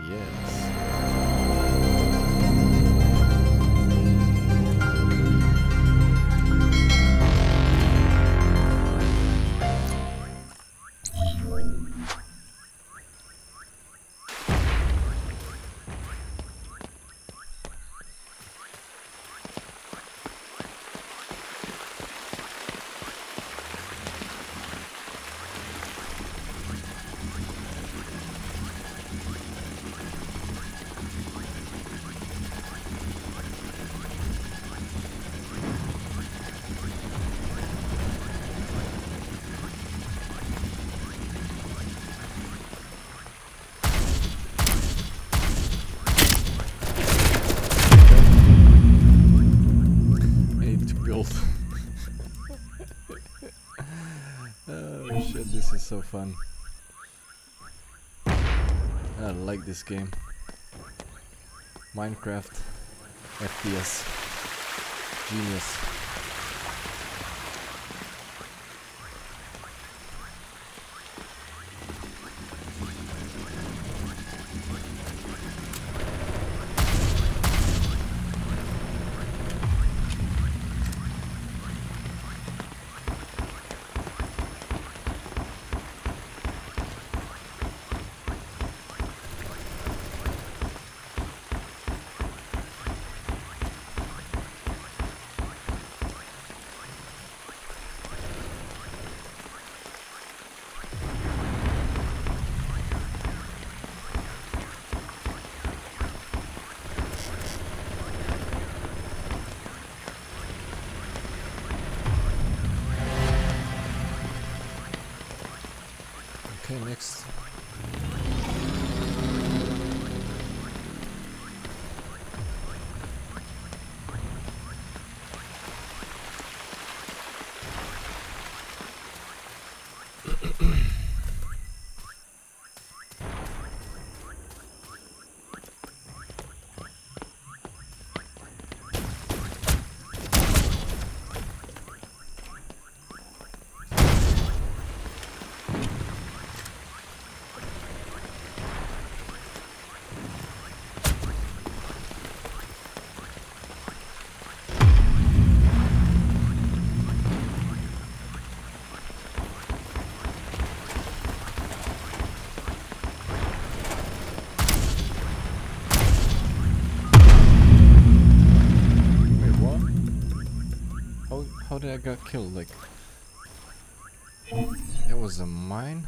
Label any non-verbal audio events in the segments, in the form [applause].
Yeah. so fun. I like this game. Minecraft FPS. Genius. Mm-hmm. [clears throat] did I got killed? Like, it was a mine?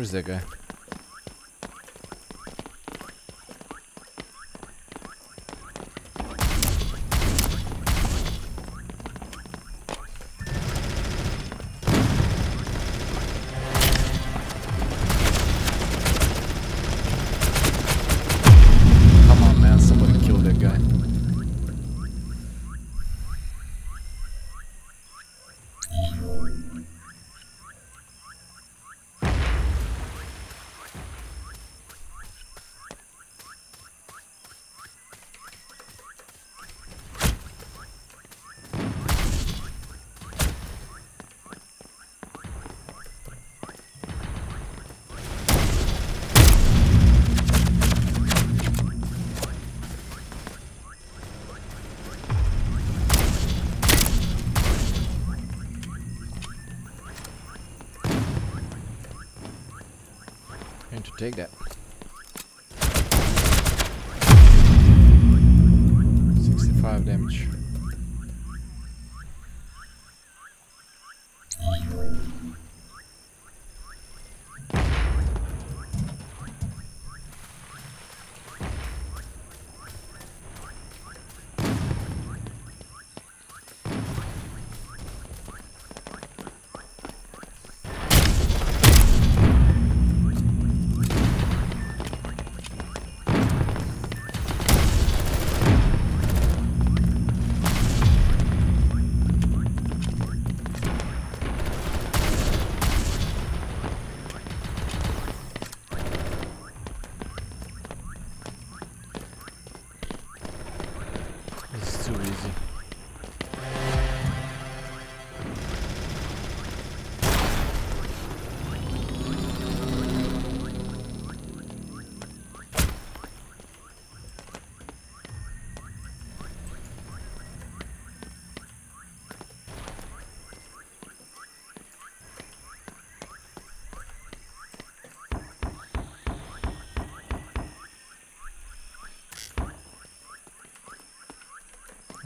Where's that guy? Take that.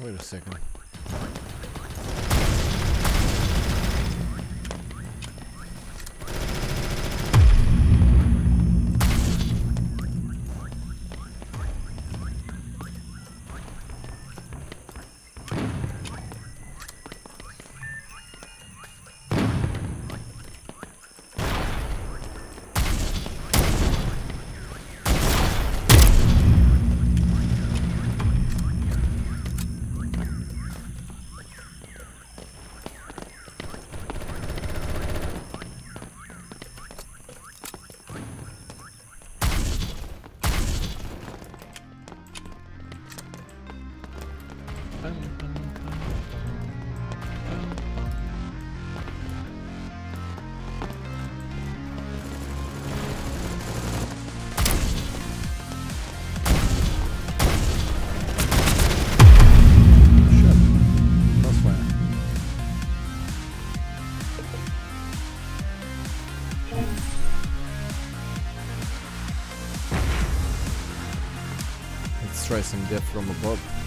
Wait a second. Some death from above.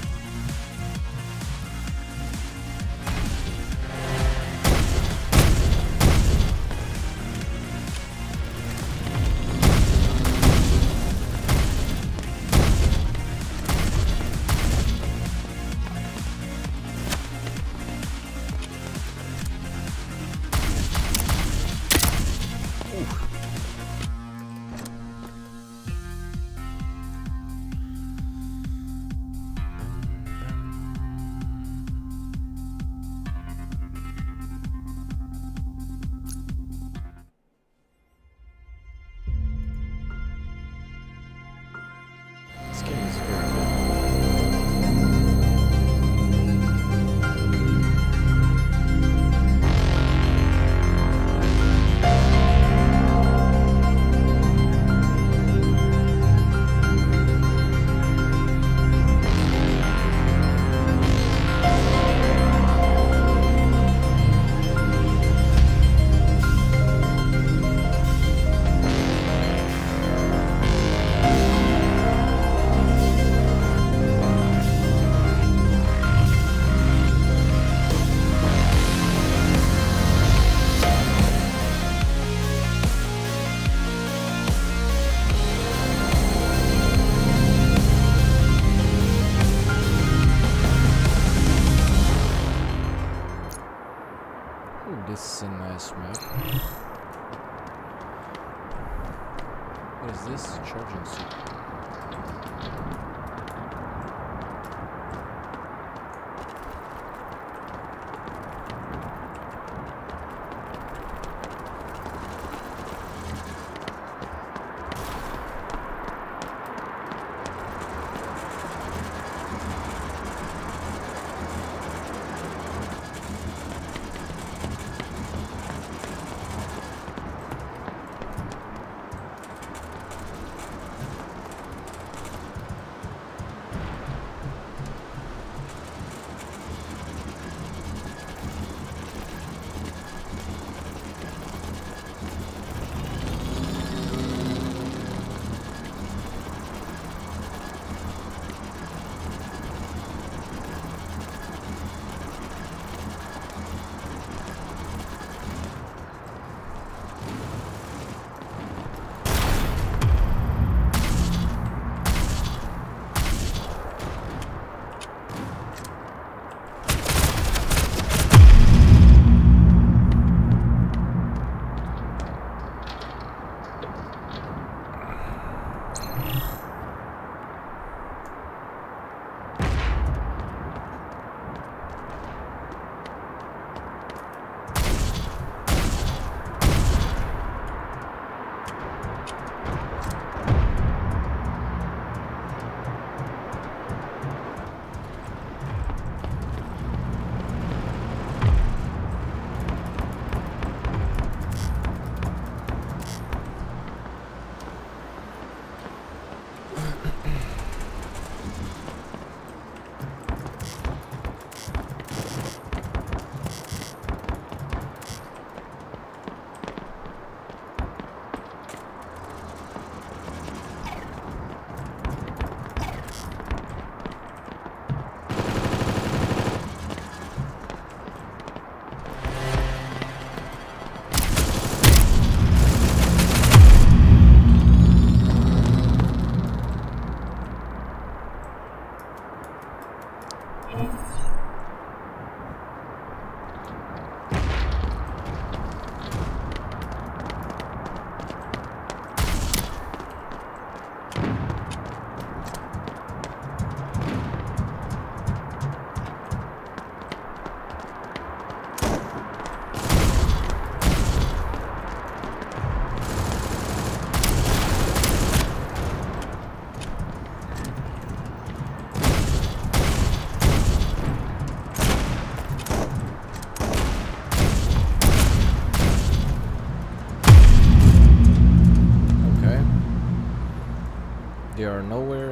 Are nowhere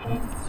Come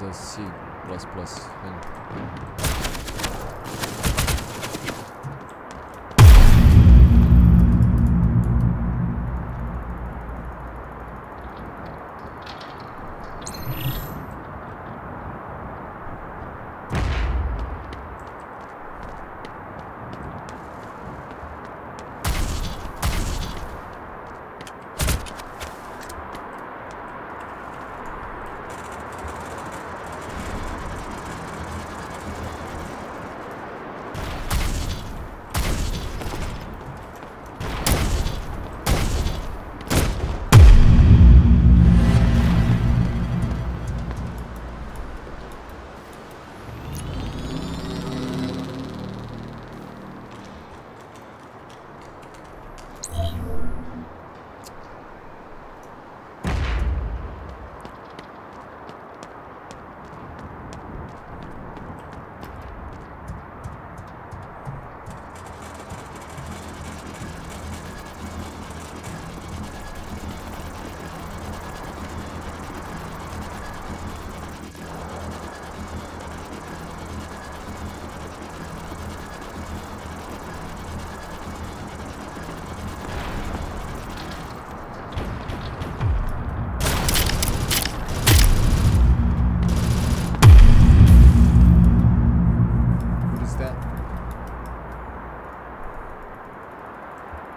The C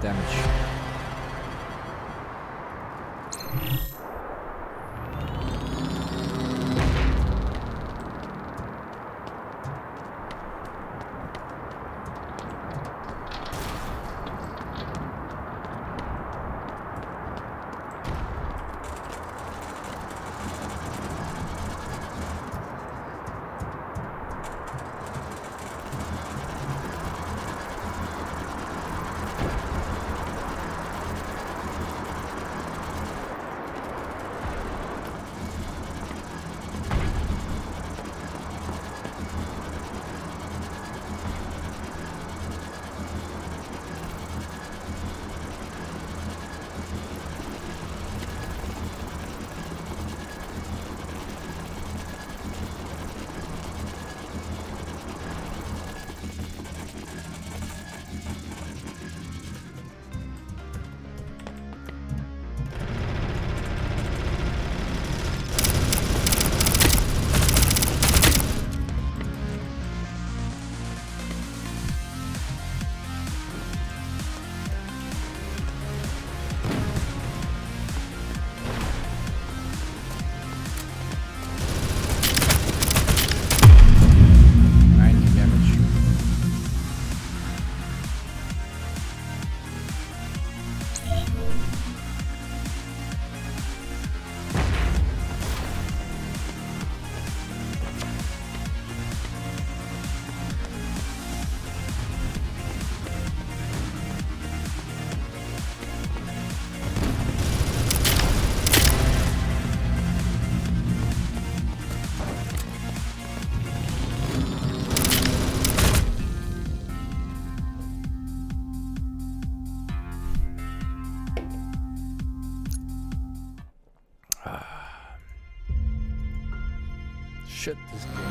damage. Shit, this game.